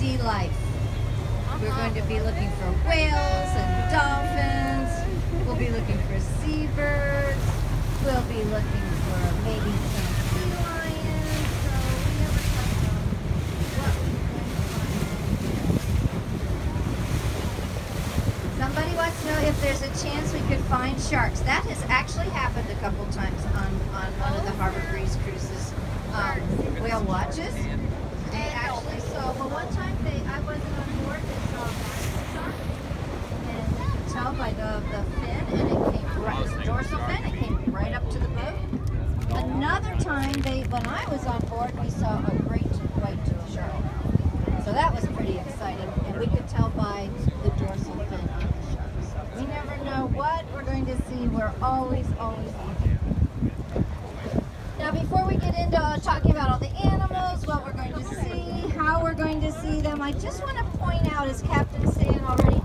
life. We're going to be looking for whales and dolphins. We'll be looking for seabirds. We'll be looking for maybe some sea lions. So we never what. Somebody wants to know if there's a chance we could find sharks. That has actually happened a couple times on, on one of the Harbor Breeze cruises. Um, whale watches. They actually saw, well one time they, I wasn't on board, they saw a massive shark. And you could tell by the, the fin and it came right, the dorsal fin, it came right up to the boat. Another time they, when I was on board, we saw a great white shark. So that was pretty exciting and we could tell by the dorsal fin on the shark. So we never know what we're going to see. We're always, always looking. Now before we get into talking about all the animals, what we're going to see, how we're going to see them, I just want to point out, as Captain Stan already